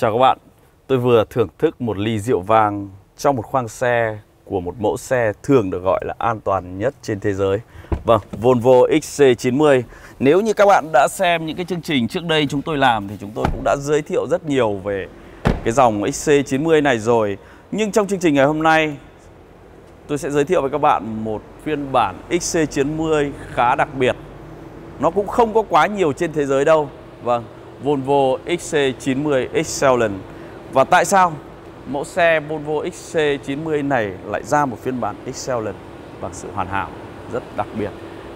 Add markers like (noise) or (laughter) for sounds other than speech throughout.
Chào các bạn, tôi vừa thưởng thức một ly rượu vang trong một khoang xe của một mẫu xe thường được gọi là an toàn nhất trên thế giới. Vâng, Volvo XC90. Nếu như các bạn đã xem những cái chương trình trước đây chúng tôi làm thì chúng tôi cũng đã giới thiệu rất nhiều về cái dòng XC90 này rồi. Nhưng trong chương trình ngày hôm nay tôi sẽ giới thiệu với các bạn một phiên bản XC90 khá đặc biệt. Nó cũng không có quá nhiều trên thế giới đâu. Vâng, Volvo XC90 Excellent. Và tại sao mẫu xe Volvo XC90 này lại ra một phiên bản Excellent bằng sự hoàn hảo rất đặc biệt.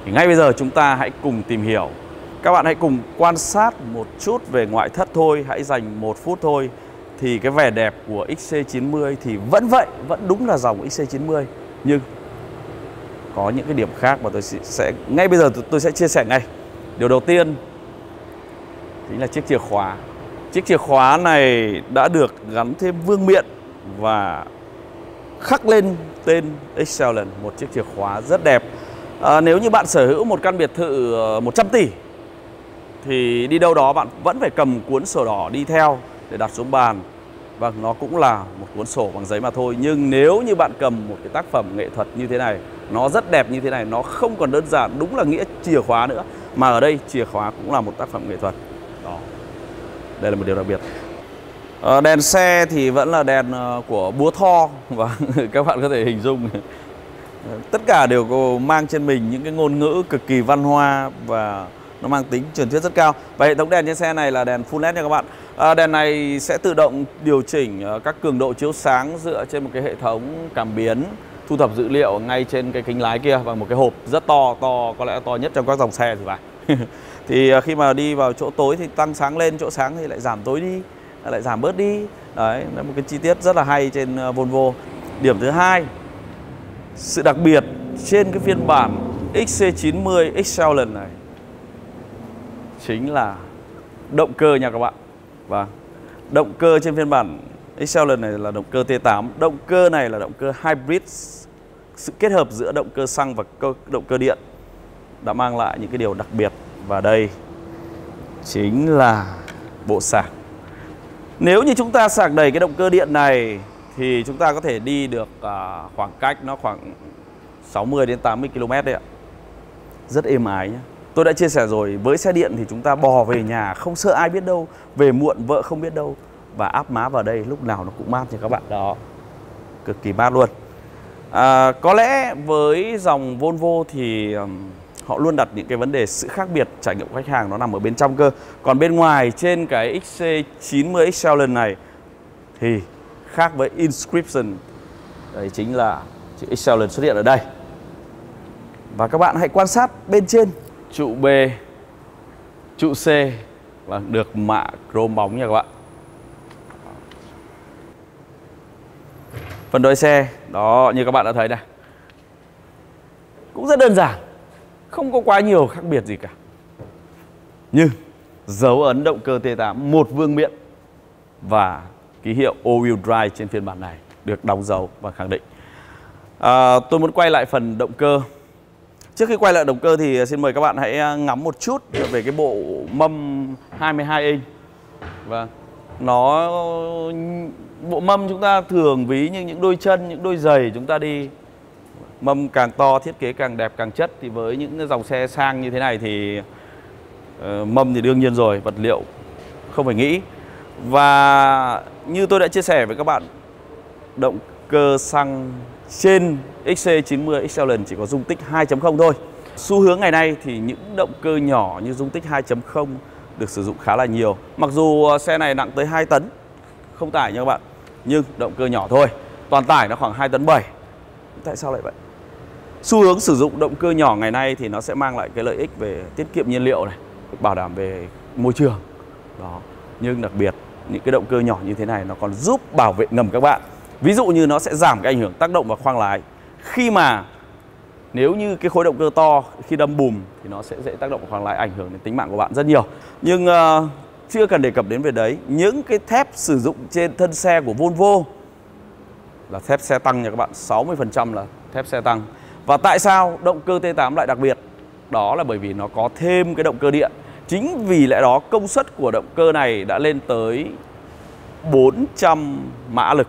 Thì ngay bây giờ chúng ta hãy cùng tìm hiểu. Các bạn hãy cùng quan sát một chút về ngoại thất thôi, hãy dành một phút thôi. Thì cái vẻ đẹp của XC90 thì vẫn vậy, vẫn đúng là dòng XC90 nhưng có những cái điểm khác mà tôi sẽ ngay bây giờ tôi sẽ chia sẻ ngay. Điều đầu tiên chính là chiếc chìa khóa. Chiếc chìa khóa này đã được gắn thêm vương miện và khắc lên tên Excellent, một chiếc chìa khóa rất đẹp. À, nếu như bạn sở hữu một căn biệt thự ờ, 100 tỷ thì đi đâu đó bạn vẫn phải cầm cuốn sổ đỏ đi theo để đặt xuống bàn. và nó cũng là một cuốn sổ bằng giấy mà thôi. Nhưng nếu như bạn cầm một cái tác phẩm nghệ thuật như thế này, nó rất đẹp như thế này, nó không còn đơn giản đúng là nghĩa chìa khóa nữa. Mà ở đây chìa khóa cũng là một tác phẩm nghệ thuật. Đó. Đây là một điều đặc biệt. À, đèn xe thì vẫn là đèn ờ, của búa tho. (laughs) Và vâng, các bạn có thể hình dung. Tất cả đều có mang trên mình những cái ngôn ngữ cực kỳ văn hoa và nó mang tính truyền thuyết rất cao. Và hệ thống đèn trên xe này là đèn full led nha các bạn. À, đèn này sẽ tự động điều chỉnh các cường độ chiếu sáng dựa trên một cái hệ thống cảm biến thu thập dữ liệu ngay trên cái kính lái kia bằng một cái hộp rất to to có lẽ to nhất trong các dòng xe thì phải. (laughs) thì à, khi mà đi vào chỗ tối thì tăng sáng lên chỗ sáng thì lại giảm tối đi lại giảm bớt đi. Đấy là một cái chi tiết rất là hay trên à, Volvo. Điểm thứ hai sự đặc biệt trên cái phiên bản XC90 Excellent này chính là động cơ nha các bạn. Và động cơ trên phiên bản Excellent này là động cơ T8 động cơ này là động cơ hybrid sự kết hợp giữa động cơ xăng và cơ, động cơ điện đã mang lại những cái điều đặc biệt và đây chính là bộ sạc nếu như chúng ta sạc đầy cái động cơ điện này thì chúng ta có thể đi được à, khoảng cách nó khoảng 60 đến 80 km đấy ạ. Rất êm ái nhé. Tôi đã chia sẻ rồi, với xe điện thì chúng ta bò về nhà không sợ ai biết đâu, về muộn vợ không biết đâu và áp má vào đây lúc nào nó cũng mát cho các bạn đó. Cực kỳ mát luôn. À, có lẽ với dòng Volvo thì họ luôn đặt những cái vấn đề sự khác biệt trải nghiệm của khách hàng nó nằm ở bên trong cơ. Còn bên ngoài trên cái XC90 Excellent này thì khác với Inscription. Đây chính là chữ Excellent xuất hiện ở đây. Và các bạn hãy quan sát bên trên trụ B, trụ C và được mạ chrome bóng nha các bạn. Phần đuôi xe, đó như các bạn đã thấy này Cũng rất đơn giản, không có quá nhiều khác biệt gì cả. Nhưng dấu ấn động cơ T8 một vương miện và ký hiệu all-wheel drive trên phiên bản này được đóng dấu và khẳng định. À, tôi muốn quay lại phần động cơ. Trước khi quay lại động cơ thì xin mời các bạn hãy à, ngắm một chút về cái bộ mâm 22 inch. Vâng. Nó bộ mâm chúng ta thường ví như những đôi chân, những đôi giày chúng ta đi. Mâm càng to, thiết kế càng đẹp, càng chất thì với những dòng xe sang như thế này thì uh, mâm thì đương nhiên rồi, vật liệu không phải nghĩ. Và như tôi đã chia sẻ với các bạn, động cơ xăng trên XC90 Excellent chỉ có dung tích 2.0 thôi. Xu hướng ngày nay thì những động cơ nhỏ như dung tích 2.0 được sử dụng khá là nhiều. Mặc dù ờ, xe này nặng tới 2 tấn, không tải nha các bạn, nhưng động cơ nhỏ thôi. Toàn tải nó khoảng 2 tấn 7. Tại sao lại vậy? Xu hướng sử dụng động cơ nhỏ ngày nay thì nó sẽ mang lại cái lợi ích về tiết kiệm nhiên liệu này, bảo đảm về môi trường. Đó. Nhưng đặc biệt những cái động cơ nhỏ như thế này nó còn giúp bảo vệ ngầm các bạn ví dụ như nó sẽ giảm cái ảnh hưởng tác động vào khoang lái khi mà nếu như cái khối động cơ to khi đâm bùm thì nó sẽ dễ tác động vào khoang lái ảnh hưởng đến tính mạng của bạn rất nhiều nhưng uh, chưa cần đề cập đến về đấy những cái thép sử dụng trên thân xe của Volvo là thép xe tăng nha các bạn 60% là thép xe tăng và tại sao động cơ T8 lại đặc biệt đó là bởi vì nó có thêm cái động cơ điện Chính vì lẽ đó công suất của động cơ này đã lên tới 400 mã lực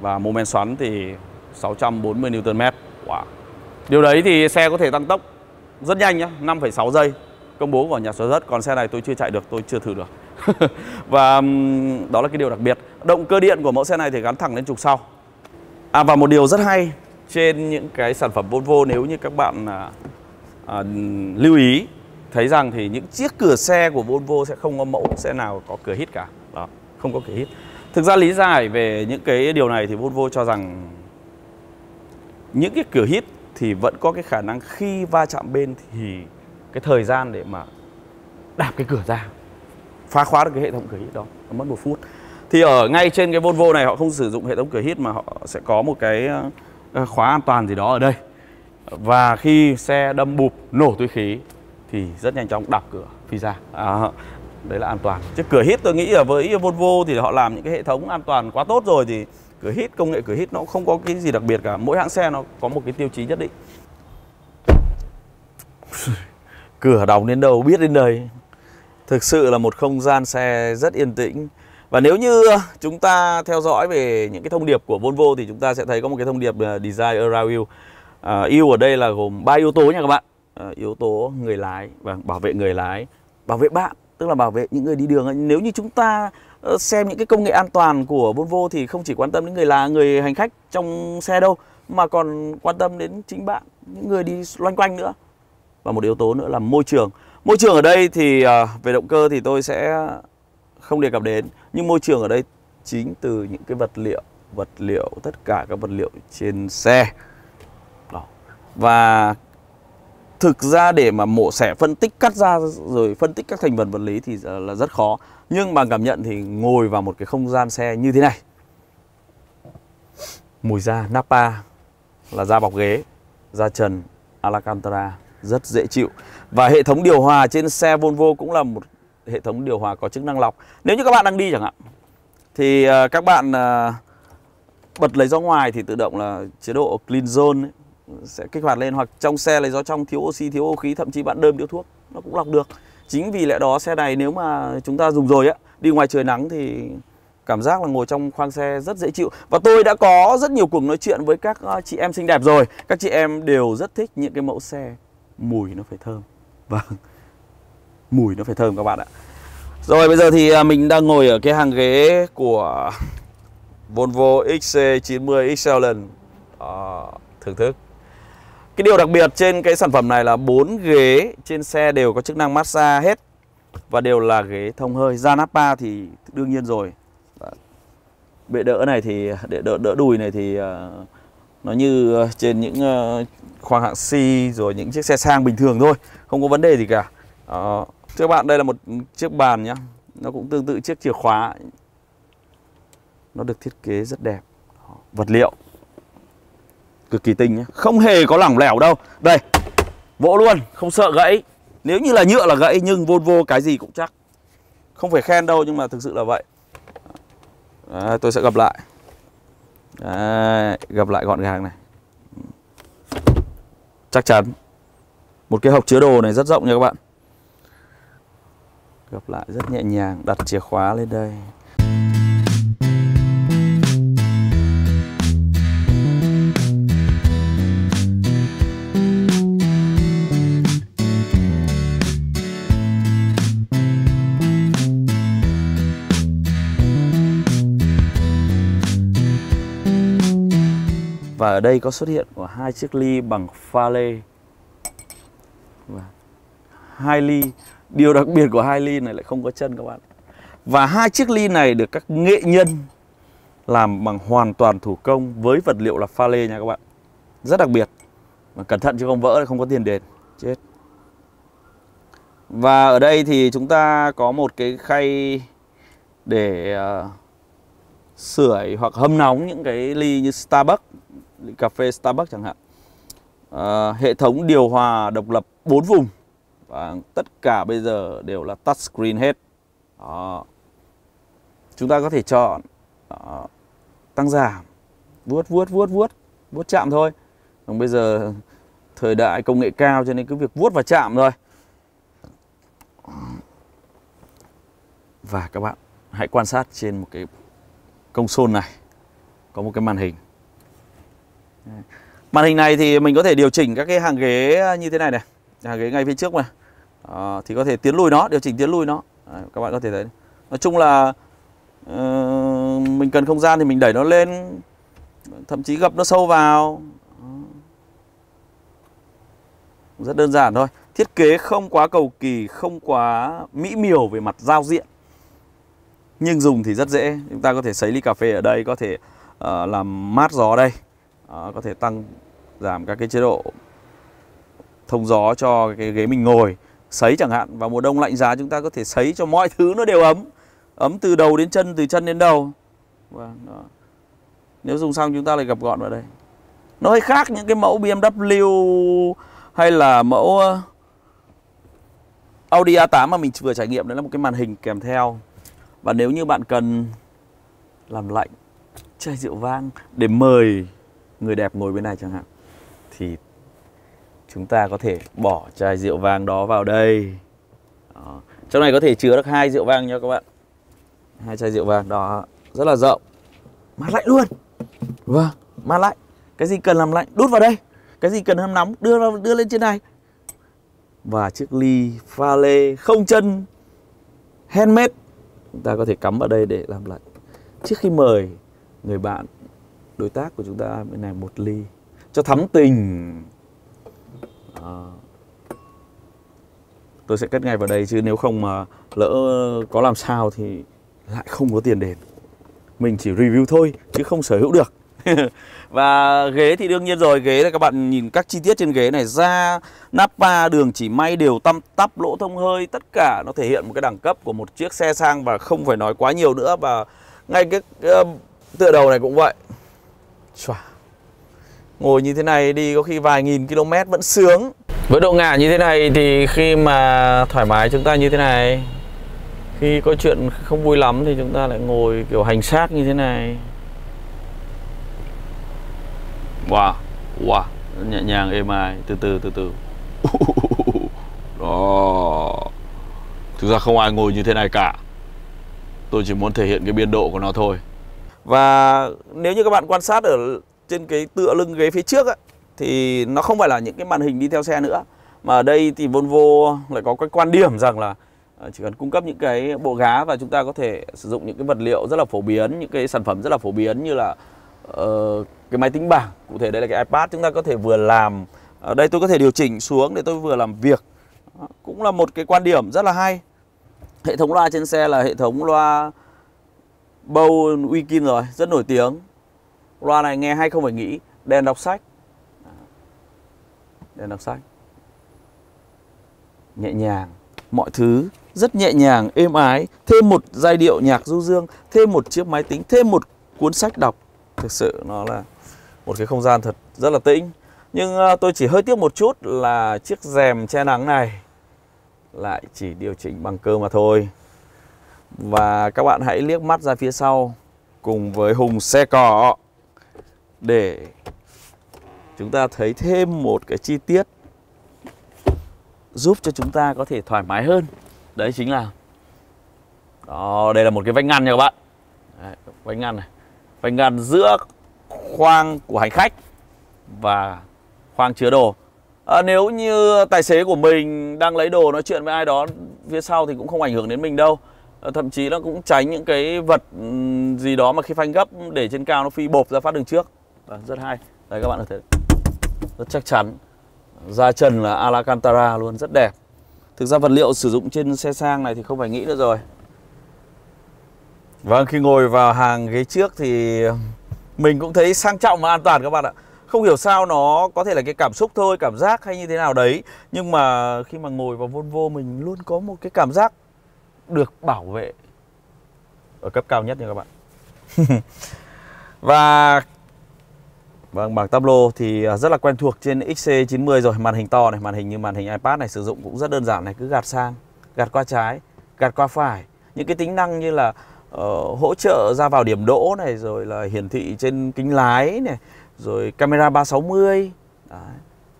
và mô men xoắn thì 640 Nm. Wow. Điều đấy thì xe có thể tăng tốc rất nhanh nhá, 5,6 giây công bố của nhà sản xuất. Còn xe này tôi chưa chạy được, tôi chưa thử được. (laughs) và đó là cái điều đặc biệt. Động cơ điện của mẫu xe này thì gắn thẳng lên trục sau. À và một điều rất hay trên những cái sản phẩm Volvo nếu như các bạn à, à, lưu ý thấy rằng thì những chiếc cửa xe của Volvo sẽ không có mẫu xe nào có cửa hít cả. Đó, không có cửa hít. Thực ra lý giải về những cái điều này thì Volvo cho rằng những cái cửa hít thì vẫn có cái khả năng khi va chạm bên thì cái thời gian để mà đạp cái cửa ra phá khóa được cái hệ thống cửa hít đó nó mất một phút thì ở ngay trên cái Volvo này họ không sử dụng hệ thống cửa hít mà họ sẽ có một cái khóa an toàn gì đó ở đây. Và khi xe đâm bụp nổ túi khí thì rất nhanh chóng đạp cửa phi ra. À, đấy là an toàn. Chứ cửa hít tôi nghĩ là với Volvo thì họ làm những cái hệ thống an toàn quá tốt rồi thì cửa hít công nghệ cửa hít nó không có cái gì đặc biệt cả. Mỗi hãng xe nó có một cái tiêu chí nhất định. Cửa đóng đến đâu biết đến đây. Thực sự là một không gian xe rất yên tĩnh và nếu như ờ, chúng ta theo dõi về những cái thông điệp của Volvo thì chúng ta sẽ thấy có một cái thông điệp ờ, design around you. À, yêu ở đây là gồm ba yếu tố nha các bạn. À, yếu tố người lái và bảo vệ người lái. Bảo vệ bạn tức là bảo vệ những người đi đường. Nếu như chúng ta xem những cái công nghệ an toàn của Volvo thì không chỉ quan tâm đến người là người hành khách trong xe đâu mà còn quan tâm đến chính bạn những người đi loanh quanh nữa. Và một yếu tố nữa là môi trường. Môi trường ở đây thì về động cơ thì tôi sẽ không đề cập đến, nhưng môi trường ở đây chính từ những cái vật liệu vật liệu, tất cả các vật liệu trên xe. Đó. và thực ra để mà mổ xẻ, phân tích, cắt ra rồi phân tích các thành phần vật lý thì là rất khó. Nhưng bằng cảm nhận thì ngồi vào một cái không gian xe như thế này. Mùi da Napa là da bọc ghế, da trần Alcantara rất dễ chịu. Và hệ thống điều hòa trên xe Volvo cũng là một hệ thống điều hòa có chức năng lọc. Nếu như các bạn đang đi chẳng hạn thì à, các bạn à, bật lấy gió ngoài thì tự động là chế độ clean zone ấy, sẽ kích hoạt lên hoặc trong xe lấy gió trong thiếu oxy thiếu ô khí thậm chí bạn đơm điếu thuốc nó cũng lọc được. Chính vì lẽ đó xe này nếu mà chúng ta dùng rồi á đi ngoài trời nắng thì cảm giác là ngồi trong khoang xe rất dễ chịu. Và tôi đã có rất nhiều cuộc nói chuyện với các à, chị em xinh đẹp rồi. Các chị em đều rất thích những cái mẫu xe mùi nó phải thơm. Vâng mùi nó phải thơm các bạn ạ rồi bây giờ thì à, mình đang ngồi ở cái hàng ghế của (laughs) Volvo XC90 Excellent à, thưởng thức cái điều đặc biệt trên cái sản phẩm này là bốn ghế trên xe đều có chức năng massage hết và đều là ghế thông hơi. Da Napa thì đương nhiên rồi. Bệ đỡ này thì để đỡ đỡ đùi này thì à, nó như trên những à, khoang hạng C rồi những chiếc xe sang bình thường thôi, không có vấn đề gì cả. Đó. Thưa các bạn, đây là một chiếc bàn nhá. Nó cũng tương tự chiếc chìa khóa. Nó được thiết kế rất đẹp. Vật liệu. Cực kỳ tinh nhé Không hề có lỏng lẻo đâu. Đây. Vỗ luôn. Không sợ gãy. Nếu như là nhựa là gãy Nhưng Volvo cái gì cũng chắc. Không phải khen đâu Nhưng mà thực sự là vậy. Đấy, Tôi sẽ gặp lại. Đấy, Gặp lại gọn gàng này. Chắc chắn. Một cái hộp chứa đồ này rất rộng nha các bạn. Gặp lại rất nhẹ nhàng, Đặt chìa khóa lên đây. Và ở đây có xuất hiện của hai chiếc ly bằng pha lê hai ly. Điều đặc biệt của hai ly này lại không có chân các bạn. Và hai chiếc ly này được các nghệ nhân Làm bằng hoàn toàn thủ công Với vật liệu là pha lê nha các bạn. Rất đặc biệt. Mà cẩn thận chứ không vỡ không có tiền đền. Chết. Và ở đây thì chúng ta có một cái khay Để uh, sưởi hoặc hâm nóng những cái ly như Starbucks cà phê Starbucks chẳng hạn. À, hệ thống điều hòa độc lập 4 vùng và tất cả bây giờ đều là touch screen hết đó. chúng ta có thể chọn, đó. tăng giảm, vuốt vuốt vuốt vuốt vuốt chạm thôi còn bây giờ thời đại công nghệ cao cho nên cứ việc vuốt và chạm thôi và các bạn hãy quan sát trên một cái công sôn này, có một cái màn hình màn hình này thì mình có thể điều chỉnh các cái hàng ghế như thế này này nhà ghế ngay phía trước này à, thì có thể tiến lùi nó điều chỉnh tiến lùi nó. À, các bạn có thể thấy. Nói chung là uh, mình cần không gian thì mình đẩy nó lên thậm chí gập nó sâu vào. Rất đơn giản thôi. Thiết kế không quá cầu kỳ không quá mỹ miều về mặt giao diện. Nhưng dùng thì rất dễ. Chúng ta có thể sấy ly cà phê ở đây có thể uh, làm mát gió đây. Uh, có thể tăng giảm các cái chế độ thông gió cho cái ghế mình ngồi, sấy chẳng hạn. Và mùa đông lạnh giá chúng ta có thể sấy cho mọi thứ nó đều ấm. Ấm từ đầu đến chân, từ chân đến đầu. Và đó. nếu dùng xong chúng ta lại gập gọn vào đây. Nó hơi khác những cái mẫu BMW hay là mẫu Audi A8 mà mình vừa trải nghiệm. Đấy là một cái màn hình kèm theo. Và nếu như bạn cần làm lạnh, chai rượu vang để mời người đẹp ngồi bên này chẳng hạn, thì chúng ta có thể bỏ chai rượu vang đó vào đây. Đó. trong này có thể chứa được hai rượu vang nha các bạn. Hai chai rượu vang đó, rất là rộng. Mát lạnh luôn. Vâng mát lạnh. Cái gì cần làm lạnh, đút vào đây. Cái gì cần hâm nóng, đưa vào, đưa lên trên này. Và chiếc ly pha lê không chân, handmade. Chúng ta có thể cắm vào đây để làm lạnh. Trước khi mời người bạn, đối tác của chúng ta bên này một ly cho thắm tình tôi sẽ cất ngay vào đây chứ nếu không mà lỡ có làm sao thì lại không có tiền đền. Mình chỉ review thôi chứ không sở hữu được. (laughs) Và ghế thì đương nhiên rồi ghế là các bạn nhìn các chi tiết trên ghế này. Da nappa đường chỉ may đều tăm tắp lỗ thông hơi tất cả nó thể hiện một cái đẳng cấp của một chiếc xe sang và không phải nói quá nhiều nữa. Và ngay cái, uh, tựa đầu này cũng vậy. Chòa ngồi như thế này đi có khi vài nghìn km vẫn sướng với độ ngả như thế này thì khi mà thoải mái chúng ta như thế này khi có chuyện không vui lắm thì chúng ta lại ngồi kiểu hành xác như thế này Wow, wow, nhẹ nhàng êm ái, từ từ từ từ. (laughs) Đó. Thực ra không ai ngồi như thế này cả. Tôi chỉ muốn thể hiện cái biên độ của nó thôi. Và nếu như các bạn quan sát ở trên cái tựa lưng ghế phía trước ấy, thì nó không phải là những cái màn hình đi theo xe nữa. Mà ở đây thì Volvo lại có cái quan điểm rằng là ờ, chỉ cần cung cấp những cái bộ gá và chúng ta có thể sử dụng những cái vật liệu rất là phổ biến, những cái sản phẩm rất là phổ biến như là uh, cái máy tính bảng cụ thể đây là cái iPad chúng ta có thể vừa làm ở đây tôi có thể điều chỉnh xuống để tôi vừa làm việc. Cũng là một cái quan điểm rất là hay. Hệ thống loa trên xe là hệ thống loa Bose Wikin rồi rất nổi tiếng loa này nghe hay không phải nghĩ. Đèn đọc sách. Đèn đọc sách. Nhẹ nhàng. Mọi thứ rất nhẹ nhàng, êm ái. Thêm một giai điệu nhạc du dương. Thêm một chiếc máy tính. Thêm một cuốn sách đọc. Thực sự nó là một cái không gian thật rất là tĩnh. Nhưng ờ, tôi chỉ hơi tiếc một chút là chiếc rèm che nắng này lại chỉ điều chỉnh bằng cơ mà thôi. Và các bạn hãy liếc mắt ra phía sau cùng với hùng xe cỏ để chúng ta thấy thêm một cái chi tiết giúp cho chúng ta có thể thoải mái hơn. Đấy chính là đó đây là một cái vách ngăn nha các bạn. Đấy, vách ngăn này. Vách ngăn giữa khoang của hành khách và khoang chứa đồ. À, nếu như tài xế của mình đang lấy đồ nói chuyện với ai đó phía sau thì cũng không ảnh hưởng đến mình đâu. À, thậm chí nó cũng tránh những cái vật gì đó mà khi phanh gấp để trên cao nó phi bộp ra phát đường trước à, rất hay. Đây các bạn có thể rất chắc chắn da trần là Alcantara luôn rất đẹp. Thực ra vật liệu sử dụng trên xe sang này thì không phải nghĩ nữa rồi. Vâng khi ngồi vào hàng ghế trước thì mình cũng thấy sang trọng và an toàn các bạn ạ. Không hiểu sao nó có thể là cái cảm xúc thôi cảm giác hay như thế nào đấy. Nhưng mà khi mà ngồi vào Volvo mình luôn có một cái cảm giác được bảo vệ ở cấp cao nhất nha các bạn. (laughs) Và Vâng, bảng tablo thì à, rất là quen thuộc trên XC90 rồi, màn hình to này, màn hình như màn hình iPad này sử dụng cũng rất đơn giản này, cứ gạt sang, gạt qua trái, gạt qua phải. Những cái tính năng như là uh, hỗ trợ ra vào điểm đỗ này rồi là hiển thị trên kính lái này rồi camera 360 Đấy.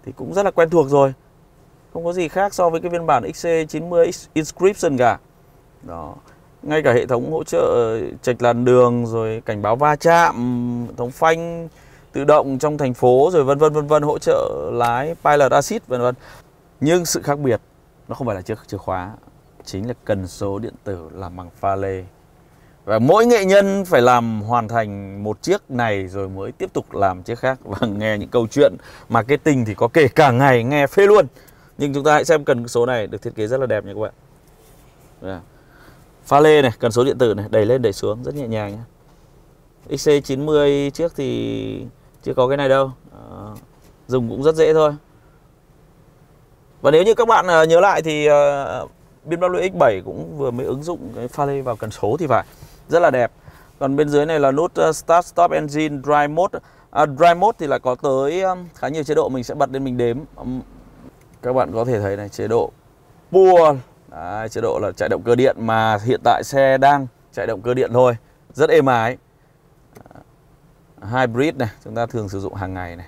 thì cũng rất là quen thuộc rồi không có gì khác so với cái phiên bản XC90 Inscription cả đó ngay cả hệ thống hỗ trợ ờ, trạch làn đường rồi cảnh báo va chạm hệ thống phanh tự động trong thành phố rồi vân vân vân vân hỗ trợ lái pilot assist vân vân. Nhưng sự khác biệt, nó không phải là chiếc chìa khóa, chính là cần số điện tử làm bằng pha lê. Và mỗi nghệ nhân phải làm hoàn thành một chiếc này rồi mới tiếp tục làm chiếc khác. Và nghe những câu chuyện mà cái tình thì có kể cả ngày nghe phê luôn. Nhưng chúng ta hãy xem cần số này được thiết kế rất là đẹp nha các bạn. Đấy. pha lê này, cần số điện tử này, đẩy lên, đẩy xuống, rất nhẹ nhàng nhé XC90 trước thì chưa có cái này đâu. À, dùng cũng rất dễ thôi. Và nếu như các bạn à, nhớ lại thì à, BMW X7 cũng vừa mới ứng dụng cái pha lê vào cần số thì phải. Rất là đẹp. Còn bên dưới này là nút Start Stop Engine Drive Mode. À, Drive Mode thì là có tới khá nhiều chế độ mình sẽ bật lên mình đếm. Các bạn có thể thấy này chế độ Pure Đấy, chế độ là chạy động cơ điện mà hiện tại xe đang chạy động cơ điện thôi. Rất êm ái hybrid này chúng ta thường sử dụng hàng ngày này.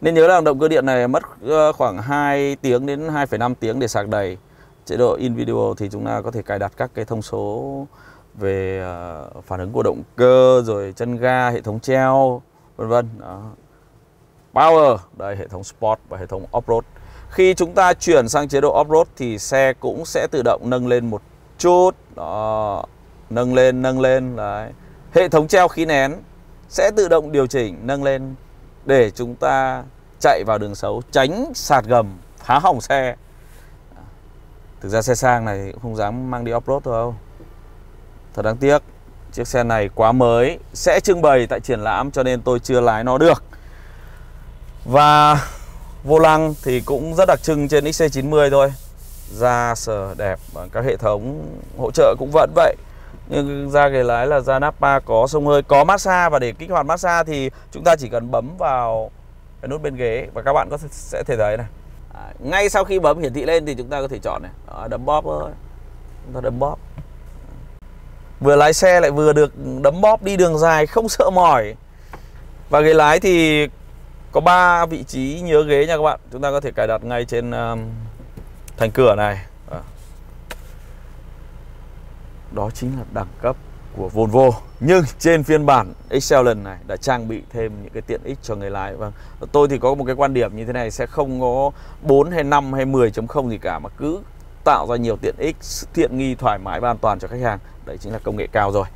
Nên nhớ là động cơ điện này mất ờ, khoảng 2 tiếng đến 2,5 tiếng để sạc đầy. Chế độ individual thì chúng ta có thể cài đặt các cái thông số về ờ, phản ứng của động cơ rồi chân ga hệ thống treo vân vân. Power đây hệ thống sport và hệ thống off-road. Khi chúng ta chuyển sang chế độ off-road thì xe cũng sẽ tự động nâng lên một chút. Đó. Nâng lên nâng lên đấy. Hệ thống treo khí nén sẽ tự động điều chỉnh, nâng lên để chúng ta chạy vào đường xấu, tránh sạt gầm, phá hỏng xe. Thực ra xe sang này cũng không dám mang đi off-road đâu thật đáng tiếc, chiếc xe này quá mới, sẽ trưng bày tại triển lãm cho nên tôi chưa lái nó được. Và vô lăng thì cũng rất đặc trưng trên XC90 thôi. Da, sờ, đẹp, và các hệ thống hỗ trợ cũng vẫn vậy nhưng ra ghế lái là ra Napa có sông hơi có massage và để kích hoạt massage thì chúng ta chỉ cần bấm vào cái nút bên ghế và các bạn có thể, sẽ thể thấy này. À, ngay sau khi bấm hiển thị lên thì chúng ta có thể chọn này. Đó, đấm bóp thôi. Chúng ta đấm bóp. Vừa lái xe lại vừa được đấm bóp đi đường dài không sợ mỏi. Và ghế lái thì có ba vị trí nhớ ghế nha các bạn. Chúng ta có thể cài đặt ngay trên um, thành cửa này đó chính là đẳng cấp của Volvo. Nhưng trên phiên bản Excellent này đã trang bị thêm những cái tiện ích cho người lái. Và tôi thì có một cái quan điểm như thế này, sẽ không có 4 hay 5 hay 10.0 gì cả, mà cứ tạo ra nhiều tiện ích tiện nghi, thoải mái và an toàn cho khách hàng. Đấy chính là công nghệ cao rồi.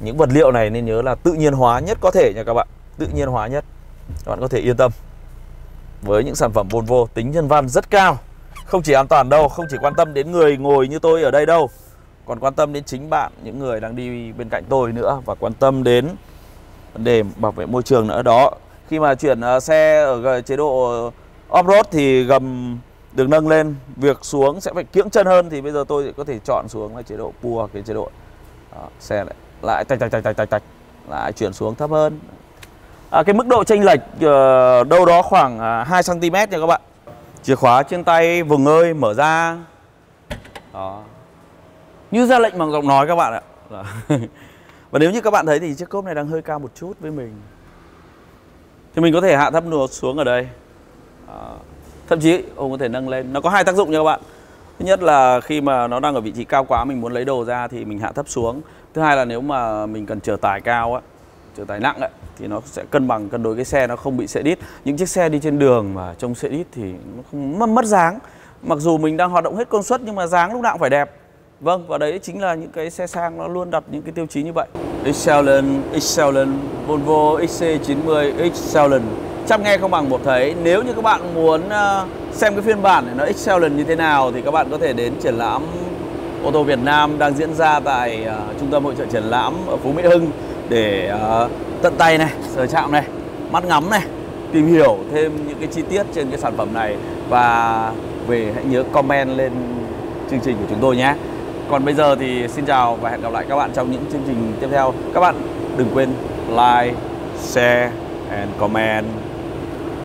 Những vật liệu này nên nhớ là tự nhiên hóa nhất có thể nha các bạn. Tự nhiên hóa nhất. Các bạn có thể yên tâm. Với những sản phẩm Volvo tính nhân văn rất cao. Không chỉ an toàn đâu, không chỉ quan tâm đến người ngồi như tôi ở đây đâu còn quan tâm đến chính bạn những người đang đi bên cạnh tôi nữa và quan tâm đến vấn đề bảo vệ môi trường nữa. Đó khi mà chuyển ờ, xe ở chế độ off-road thì gầm được nâng lên việc xuống sẽ phải kiễng chân hơn thì bây giờ tôi có thể chọn xuống là chế độ pua cái chế độ đó, xe lại lại tạch tạch tạch tạch tạch tạch lại chuyển xuống thấp hơn. À, cái mức độ chênh lệch uh, đâu đó khoảng uh, 2 cm nha các bạn. Chìa khóa trên tay vùng ơi mở ra. Đó như ra lệnh bằng giọng nói các bạn ạ. (laughs) Và nếu như các bạn thấy thì chiếc cốp này đang hơi cao một chút với mình. Thì mình có thể hạ thấp nửa xuống ở đây. À, thậm chí ông có thể nâng lên. Nó có hai tác dụng nha các bạn. Thứ nhất là khi mà nó đang ở vị trí cao quá mình muốn lấy đồ ra thì mình hạ thấp xuống. Thứ hai là nếu mà mình cần chở tải cao á chở tải nặng ấy, thì nó sẽ cân bằng cân đối cái xe nó không bị xe đít. Những chiếc xe đi trên đường mà trông xe đít thì nó không mất, mất dáng. Mặc dù mình đang hoạt động hết công suất nhưng mà dáng lúc nào cũng phải đẹp. Vâng, và đấy chính là những cái xe sang nó luôn đặt những cái tiêu chí như vậy. Excellent, Excellent, Volvo XC90 Excellent. Chắc nghe không bằng một thấy. Nếu như các bạn muốn ờ, xem cái phiên bản này nó Excellent như thế nào thì các bạn có thể đến triển lãm ô tô Việt Nam đang diễn ra tại uh, trung tâm hội trợ triển lãm ở Phú Mỹ Hưng để uh, tận tay này, sờ chạm này, mắt ngắm này, tìm hiểu thêm những cái chi tiết trên cái sản phẩm này và về hãy nhớ comment lên chương trình của chúng tôi nhé. Còn bây giờ thì xin chào và hẹn gặp lại các bạn trong những chương trình tiếp theo. Các bạn đừng quên like, share and comment